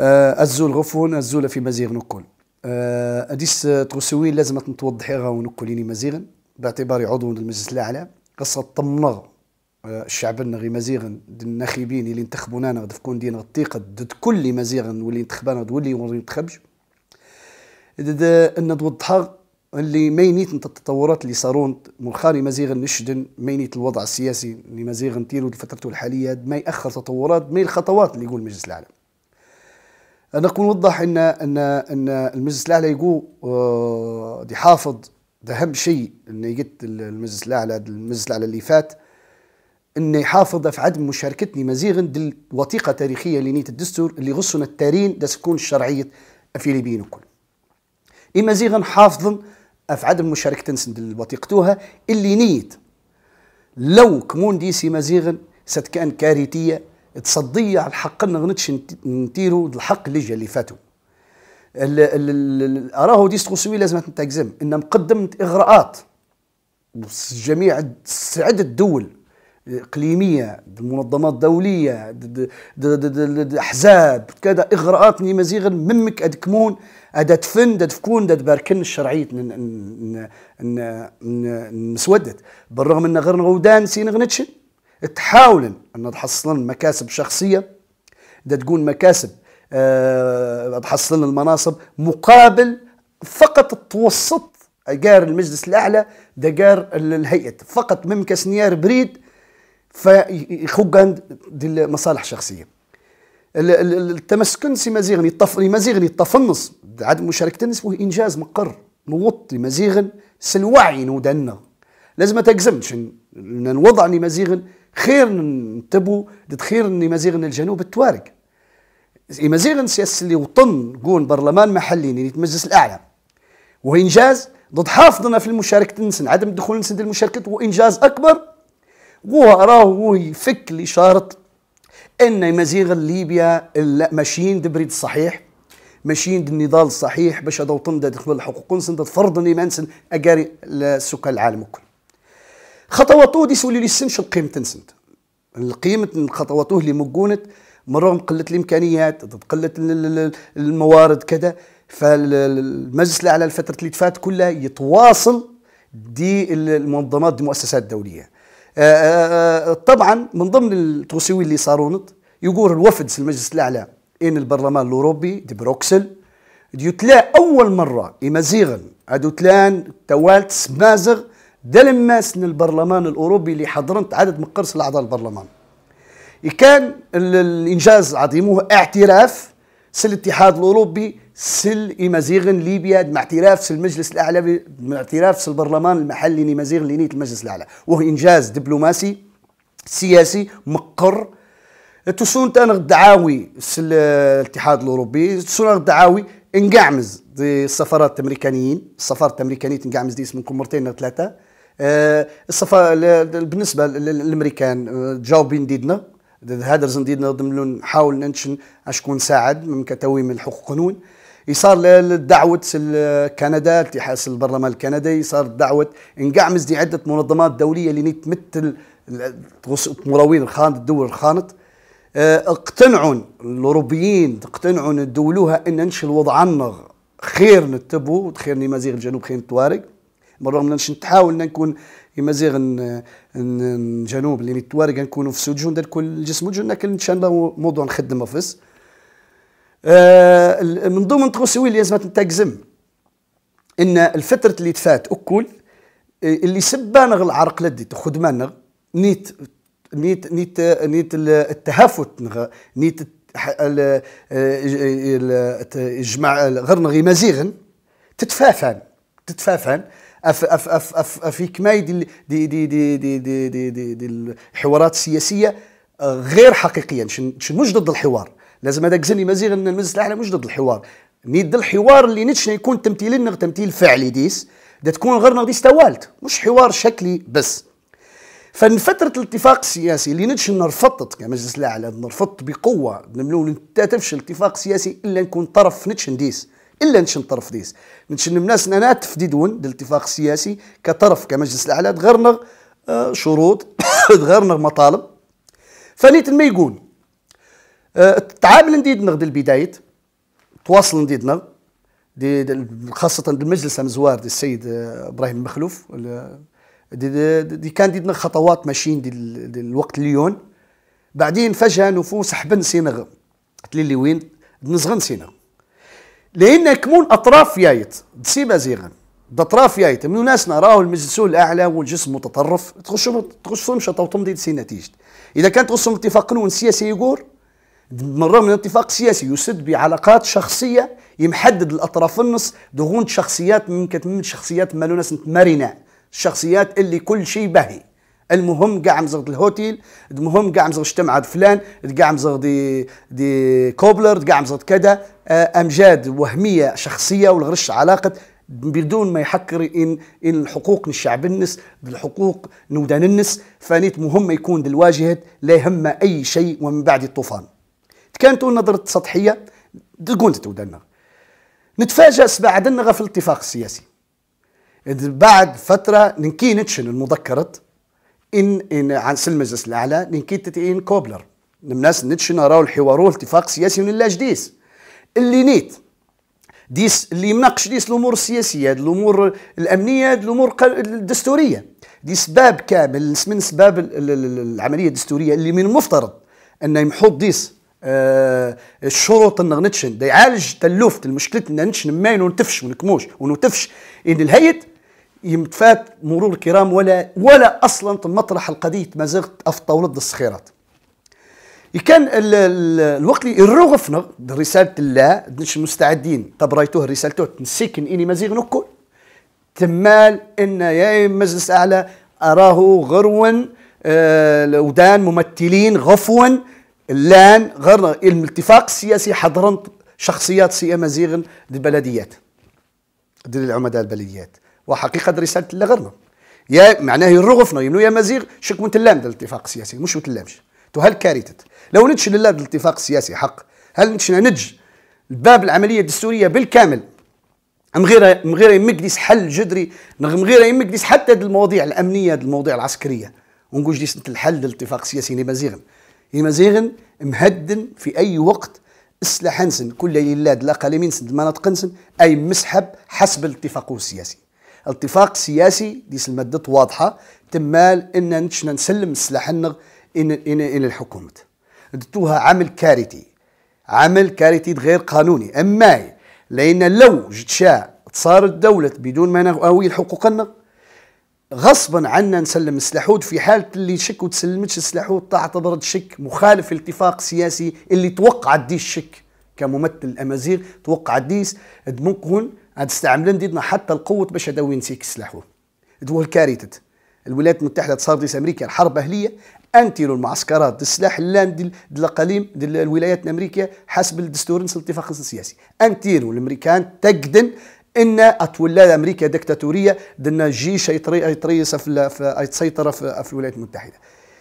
آه، الزول غفون الزول في مزيغ نكل آه، أديس تروسوي لازم نتوضحيها ونكليني مزيغن باعتباري عضو المجلس الأعلى. قصة طمنغ آه، الشعب النغي مزيغن الناخبين اللي انتخبونا غد فكون دين الثقة ضد كل مزيغن واللي انتخبانا واللي ما ينتخبش. أن توضحها اللي مينيت انت التطورات اللي صارون مخاري مزيغن نشدن مينيت الوضع السياسي اللي مزيغن تيرو الفترة الحالية ما يأخر تطورات ما الخطوات اللي يقول المجلس الأعلى. نكون نوضح ان ان أن المجلس الأعلى يقول آه، دي حافظ ده أهم شيء انه قلت المجلس الأعلى المجلس الأعلى اللي فات انه يحافظ في عدم مشاركتني مزيغا الوثيقه التاريخيه اللي نيت الدستور اللي غصنا التارين دا سكون الشرعية ليبيين الكل. إي مزيغا حافظا في عدم مشاركة الوثيقتوها اللي نيت لو كمون ديسي مزيغا ستكأن كارثية تصدي على الحق نغنتش نتيرو الحق اللي جا اللي فاتوا أراهو ديس تخصوي لازم تنتجزم إن مقدمت إغراءات جميع عده دول إقليمية منظمات دولية أحزاب كذا إغراءات ني مزيغا ممك ادكمون ادا تفن دا تفكون دا تباركن الشرعية نسودت. بالرغم إن غير غودان سين غنتشن تحاولن أن تحصلن مكاسب شخصيه دا تكون مكاسب أه تحصلن المناصب مقابل فقط توسط جار المجلس الأعلى دا جار الهيئة فقط ممكن سنيار بريد فيخوق عند دي مصالح شخصيه التمسكن سي مزيغن يطف مزيغن يتفنص عدم مشاركة الناس هو إنجاز مقر نوطي مزيغن سلوعي نودنا لازم تجزمش نوضع مزيغن خير ننتبهوا خير مزيغن الجنوب التوارق. مزيغن سياسي اللي وطن قون برلمان محلي المجلس الأعلى. وإنجاز ضد حافظنا في المشاركة نسن عدم دخول نسن المشاركة هو انجاز أكبر وهو راه هو يفك الاشاره أن مزيغ ليبيا ماشيين دبريد الصحيح ماشيين النضال الصحيح باش هذا وطن دخل الحقوق نسن فرض مانسن اجاري السكان العالم الكل. خطواته دي سولي لي سنش القيمة تنسنت. القيمة خطواته اللي مقونت من قلة الإمكانيات قلة الموارد كذا فالمجلس الأعلى الفترة اللي تفات كلها يتواصل دي المنظمات دي المؤسسات الدولية آه، آه، آه، طبعا من ضمن التوسيوي اللي صاروا يقول الوفد في المجلس الأعلى إن البرلمان الأوروبي دي بروكسل دي أول مرة إمازيغن هادو تلان توالت سمازغ ده لماس البرلمان الأوروبي اللي حضرت عدد مقرص الأعضاء البرلمان. كان الإنجاز عظيم هو اعتراف سل الاتحاد الأوروبي سل امازيغن ليبيا مع اعتراف سل المجلس الأعلى مع اعتراف سل البرلمان المحلي امازيغن لنية المجلس الأعلى. وهو إنجاز دبلوماسي سياسي مقر. تسون تان الدعاوي سل الاتحاد الأوروبي تسون الدعاوي إنقعمز. دي السفارات الامريكانيين السفارة الامريكانيه انقعمز دي اسمكم مرتين ثلاثة. آه، الصفا بالنسبة للأمريكان آه، جاوبين ديدنا. هذا ديدنا ضمن نحاول ننشن أشكون نساعد من كتويم الحقوق قانون. يصار لدعوة كندا الاتحاد البرلمان الكندي صار دعوة انقعمز دي عدة منظمات دولية اللي تمثل مراوين الخانة الدول الخانة آه، اقتنعوا الأوروبيين اقتنعوا ندولوها إن ننشل وضعنا خير نتبو خير نمازيغ الجنوب خير نتوارق. بالرغم من نحاول نكون يمازيغ الجنوب اللي نتوارق نكونوا في سجون ديال كل جسم وجون لكن إن شاء الله موضوع نخدم فيس آه من ضمن تغسوي اللي لازم تجزم إن الفترة اللي تفات أكل اللي سبان العرق لدي خدمان نيت نيت نيت نيت التهافت نيت الجماع غير نغي مزيغن. تتفافن. تتفافن. أف أف أف أف في كماي دي دي دي دي دي دي, دي, دي, دي الحوارات السياسية غير حقيقيه مش ضد الحوار. لازم هذاك زني مزيغ المجلس الأعلى مش ضد الحوار. نيد الحوار اللي نتش يكون تمثيل تمثيل فعلي ديس ده تكون غير ديس توالت. مش حوار شكلي بس. ففترة الاتفاق السياسي اللي نتش نرفضت كمجلس الأعلى نرفضت بقوة نملون انت تفشل اتفاق سياسي إلا نكون طرف نتش نديس إلا نشن طرف ديس. نشن الناس نانا تفديدون الاتفاق السياسي كطرف كمجلس الأعلى تغرنا آه، شروط تغرنا مطالب. فنيت ما يقول آه، تعامل نديد نغد البداية تواصل نديدنا دي, دي خاصة المجلس المزوار دي السيد إبراهيم المخلوف دي, دي, دي كان ديدنا خطوات ماشيين دي, دي الوقت اليون بعدين فجأة نفوس حبن سينغ. قلت لي وين؟ نزغن سينغ. لأن كمون أطراف يايت. تسيبها زيغن أطراف يايت. من ناس نراه المجلسون الأعلى والجسم متطرف. تخشوا تخشوا مش تمضي سي نتيجة. إذا كان تخصهم اتفاق قانون سياسي يقول مرة من اتفاق سياسي يسد بعلاقات شخصية يمحدد الأطراف النص. دغون شخصيات من كتمن شخصيات مالو ناس مرنة الشخصيات اللي كل شيء باهي. المهم قاع مزغ الهوتيل المهم قاع مزغ اجتمع فلان قاع مزغ دي دي كوبلر قاع مزغ كذا. آه، أمجاد وهمية شخصية والغرش علاقة بدون ما يحكر إن إن الحقوق الشعب النس الحقوق نودان النس. فانيت مهم يكون الواجهة لا يهم أي شيء ومن بعد الطوفان. كانت نظرة سطحية تقول تودنا نتفاجأ بعد النغة في الاتفاق السياسي. بعد فترة ننكي نتشن المذكرة إن إن عن المجلس الأعلى ننكي إن كوبلر. الناس نتشن راو الحوار الاتفاق سياسي من الله جديس اللي نيت ديس اللي يناقش ديس الأمور السياسية الأمور الأمنية الأمور الدستورية. دي سباب كامل من اسباب العملية الدستورية اللي من المفترض انه يمحط ديس آه الشروط ان نتشن. دا يعالج تلوفت المشكلة أن نتشن ماين ونتفش ونكموش ونتفش. إن الهيئة يمتفات مرور الكرام ولا ولا أصلا مطرح القضية ما في طاوله الصخيرات. كان الوقت اللي الرغفنا رسالة الله نش مستعدين تبريتوه رسالته نسيكن إني مزيغ نكل تمال إن يا مجلس أعلى أراه غروا آه ودان ممثلين غفوا. لأن غير الاتفاق السياسي حضرن شخصيات سي مزيغ البلديات ديال العمداء البلديات. وحقيقة رسالة الله غرنا يا معناه الرغفنا يمنو يا مزيغ شك متلام الاتفاق السياسي. مش متلامش تو هل كارثة؟ لو ندش لله الاتفاق السياسي حق هل ندش ندج الباب العملية الدستورية بالكامل؟ أم غير أم غير يمك حل جذري؟ أم غير يمك ديس حتى المواضيع الأمنية المواضيع العسكرية. ونقول ديس الحل الاتفاق السياسي لمزيغن لمزيغن مهدن في أي وقت. اسلحنسن كل يلاد لا قليمين سند ما نتقنسن أي مسحب حسب الاتفاق السياسي. الاتفاق السياسي ديس المادة واضحة تمال إن نتشنا نسلم سلاحنا إن, إن, إن الحكومة. دتوها عمل كارثي. عمل كارثي غير قانوني. أما لأن لو جت شاء صار الدولة بدون ما نقوي حقوقنا غصبا عنا نسلم السلاحود في حالة اللي شك وتسلمتش السلاحود تعتبر الشك. مخالف الاتفاق سياسي اللي توقع ديش الشك كممثل الأمازيغ توقع ديس ممكن استعملن ديدنا حتى القوة باش ادوي نسيك السلاحود دول كارثة الولايات المتحدة تصار ديس أمريكا الحرب أهلية انتيرو المعسكرات السلاح اللان ديال الأقاليم الولايات الأمريكية حسب الدستور الاتفاق السياسي. انتيرو الأمريكان تقدن إن أتولى أمريكا دكتاتوريه دنا جيش يتريس في, في يتسيطر في, في الولايات المتحدة.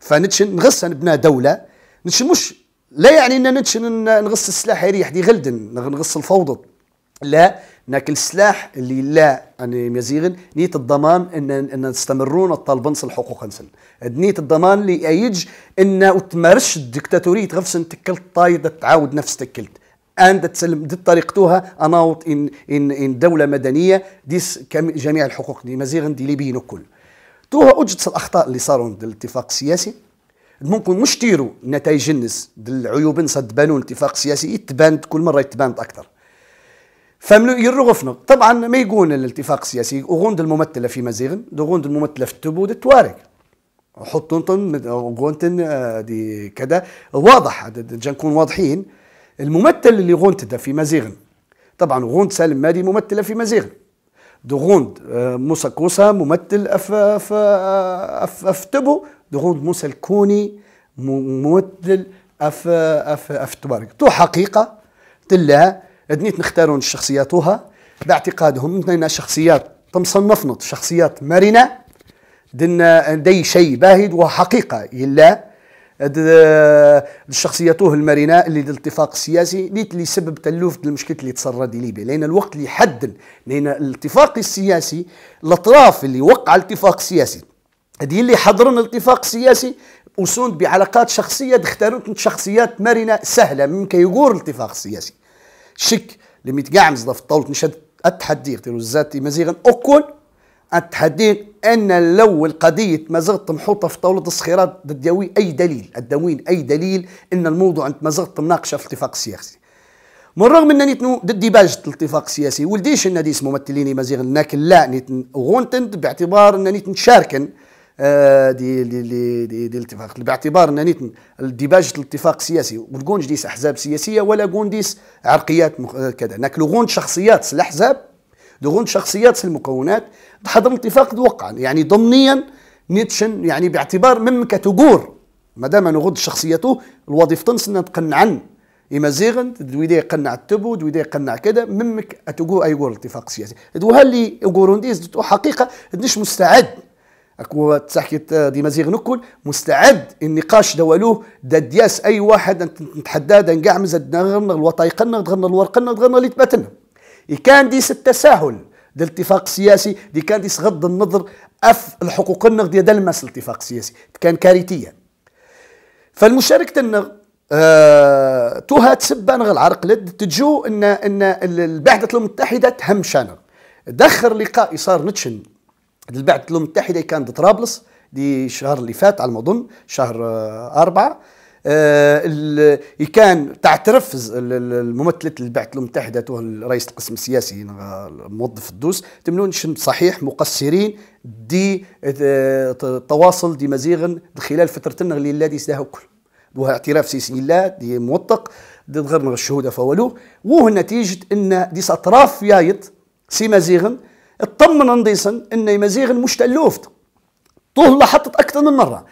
فنتشن نغص نبنى دولة. نتشن مش لا يعني إن نتشن نغص السلاح يريح دي غلدن. نغص الفوضى. لا ناكل السلاح اللي لا يعني مزيغن نيت الضمان ان إن نستمرون الطالبنس الحقوق انسن نيت الضمان اللي ايج إن تمارش الدكتاتورية غفسن تكلت طايدة تعاود نفس تكلت. آن تسلم دي طريقتها اناوط ان ان إن دولة مدنية ديس جميع الحقوق دي. مزيغن دي ليبيين الكل توها اجت الأخطاء اللي صاروا الاتفاق السياسي. ممكن مش تيروا نتائج النس العيوب نصد بانون الاتفاق السياسي يتبان كل مرة يتبان أكثر. فملو يرغفنا طبعا ما يقول الاتفاق السياسي وغوند الممثلة في مزيغن غوند الممثلة في التبود التوارق حطون غونتن آه، دي كذا. واضح جا نكون واضحين. الممثل اللي غونت في مزيغن. طبعا غوند سالم مادي ممثلة في مزيغن. دغوند آه، موسى كوسا ممثل أف أف أف, أف تبو. دغوند موسى الكوني ممثل أف أف أف تبارك تو حقيقة تلا ادنيت نختارون الشخصياتها باعتقادهم إن شخصيات تم صنفنط شخصيات مرنة دنا دي شيء باهد وحقيقة يلا الشخصياته المرنة اللي الاتفاق السياسي ليت اللي سبب تلوف المشكلة اللي تصرى دي ليبيا. لأن الوقت اللي حدد لأن الاتفاق السياسي الأطراف اللي وقع الاتفاق السياسي هذه اللي حضرنا الاتفاق السياسي وسوند بعلاقات شخصية اختاروا شخصيات مرنة سهلة ممكن يقول الاتفاق السياسي. شك اللي متقعمز في طاولة نشد التحدي الذات مزيغا أكل التحدي أن لو القضية مازالت محوطه في طاولة الصخيرات ضد أي دليل الدوين أي دليل أن الموضوع انت مازالت مناقشة في الاتفاق السياسي. من رغم ان نتنو ضد ديباج الاتفاق السياسي ولديش ان ديس ممثلين مزيغ لكن لا نتن غونتن باعتبار ان نتن شاركن آه، دي دي دي, الاتفاق. باعتبار إن نتن ديباج الاتفاق السياسي ولقونش ديس أحزاب سياسية ولا قون ديس عرقيات كذا. ناكلو غون شخصيات الأحزاب دغون شخصيات المكونات حضر الاتفاق توقع. يعني ضمنيا نيتشن يعني باعتبار ممك تقور ما دام نغض شخصيته الوظيفة تنسى تقنعن إما زيغن دويدي يقنع التبو دويدي يقنع كذا ممك أتقو أيقول الاتفاق السياسي. دو هاللي يقولون ديز حقيقة دنش مستعد. أكو تحكي دي مزيغ نكل مستعد النقاش دولوه دياس أي واحد نتحدى نقعمز نغنى الوطايقنا تغنى الورقنا تغنى اللي تباتنا. كان ديس التساهل دي الاتفاق سياسي دي كان ديس غض النظر أف الحقوق النغ دي دلمس الاتفاق السياسي. كان كارثية. فالمشاركة تنغ آه توها تسبى نغ العرق لد تجو ان إن البعثة المتحدة تهم شانغ دخر لقاء صار نتشن. البعثة الامم المتحدة كان طرابلس دي الشهر اللي فات على ما اظن شهر آه أربعة. آه كان تعترف الممثلة البعثة المتحدة رئيس القسم السياسي موظف الدوس. تمنون صحيح مقصرين دي آه، تواصل دي مزيغا خلال فترة اللي الذي سداه كل. دوها اعتراف سيسي الله دي موثق دي غير الشهودة فولوه وهو نتيجة إن دي اطراف يايت سي مزيغن اطمن نديسن ان مزيغن مش تلوفت طول حطت أكثر من مرة.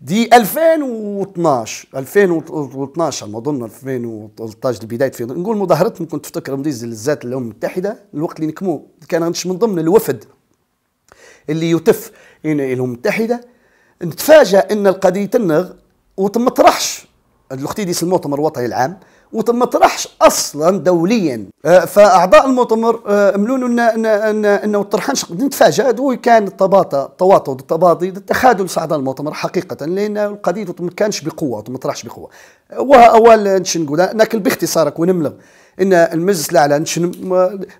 دي 2012 2012 على ما أظن 2013 بداية في نقول مظاهرات ممكن تفتكر مديز الذات الامم المتحده الوقت اللي نكمو كان من ضمن الوفد اللي يتف الامم المتحده نتفاجأ إن القضية النغ وما طرحش. ديس المؤتمر الوطني العام. وما طرحش أصلا دوليا. آه، فأعضاء المؤتمر آه، ملون ان ان انه طرحنش نتفاجأ هو كان التباطا التواطؤ التباطي التخاذل أعضاء المؤتمر حقيقة لأن القضية ما كانش بقوة وما طرحش بقوة. أول نش نقول لكن باختصار ونملغ. إن المجلس الأعلى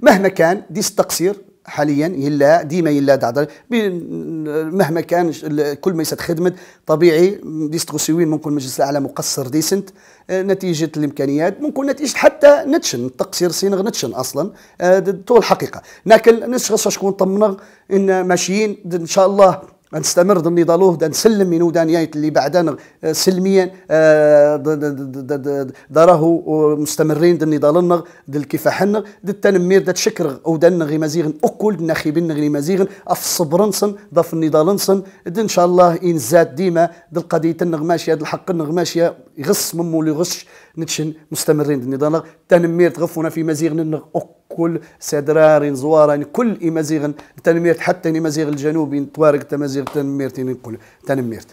مهما كان ديس التقصير حاليا يلا ديما يلا دعدر. مهما كان كل ما يسد خدمت طبيعي ديستغوسيوين ممكن المجلس الأعلى مقصر ديسنت. آه، نتيجة الإمكانيات ممكن نتيجة حتى نتشن التقصير سينغ نتشن أصلا. آه، تو الحقيقة لكن نشخص شكون طمنا إن ماشيين إن شاء الله نستمر ضمن نضالوه دا نسلم من ودانيات اللي بعدنا آه، سلميا داره مستمرين ضمن نضالنا دل الكفاحنا دل التنمير دا تشكر أو دن غي مزيغ أكل نخيبين غي مزيغ أف صبرنسن ضف النضالنسن إن شاء الله إن زاد ديما دل قضيه النغماشيه دل الحق النغماشيه يغص ممو اللي يغصش نتشن مستمرين ضمن نضالنا تنمير تغفونا في مزيغ نغ كل سدرار زوارا كل إمازيغ تنميرت حتى إمازيغ الجنوبي توارق تمازيغ تنميرت كل تنميرت.